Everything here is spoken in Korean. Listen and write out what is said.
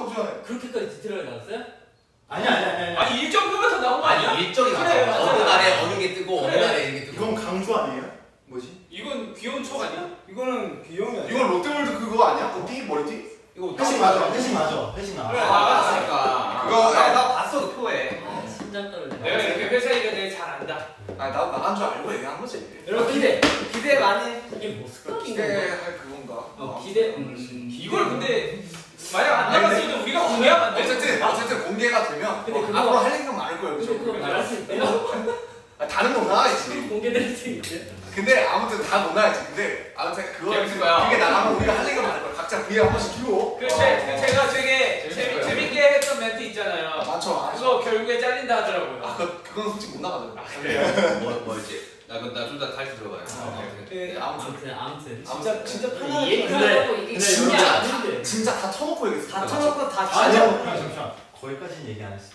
호주하네. 그렇게까지 디테일하게 나왔어요? 아니 아니 아니 아니. 아니 일정표가 더 나온 거 아니야? 아니 일정이 그래, 나와. 맞아. 어느 날에 어느 게 뜨고 어느 그래. 날에 이게 뜨고. 이건 강조 아니에요? 뭐지? 이건 귀여운 척 아니야? 이거는 귀여운 게 아니야. 이건 롯데월드 그거 아니야? 그 띠? 머리띠? 이거 회식 맞아 회식 맞아 회식 나. 그래. 나왔으니까. 그거- 나, 나 봤어 그 표에. 아 심장 떨려. 내가 이렇게 회사 일을 되게 잘 안다. 아니 나도 나간 줄 알고 얘기한 거지. 여러분 기대 기대 많이 해. 이게 뭐 습관인 기대할 그건가? 어 기대. 음. 이걸 근데 만약 안 나갔어도 우리가 공개하면 안 돼. 어쨌든 어쨌든 되면 근데 어, 그거- 앞으로 할 얘기가 많을 거예요. 근데 그거 그죠? 말할 수 있대요? 아, 다른 건 나가야지. 공개될 수 있대. 근데 아무튼 다못 나가야지. 근데 아무튼 그거 재밌을 거야. 그게 나가면 우리가 할 얘기가 많을 거야. 각자 브이앱 한 번씩 키고. 그 제, 제가 되게 재미, 재밌게 했던 멘트 있잖아요. 많죠. 많죠. 그거 결국에 잘린다 하더라고요. 아, 그 그건 솔직히 못 나가죠. 뭐 뭐였지? 나나좀더 다시 들어봐요. 네. 아무튼 아무튼 아무튼. 진짜 진짜 편하게 얘기 편하게 하려고 이게 근데 진짜 아닌데. 진짜 다 터놓고 얘기했어. 다 쳐놓고 다 아니요. 진짜 잠시만. 거기까지는 얘기 안 했어.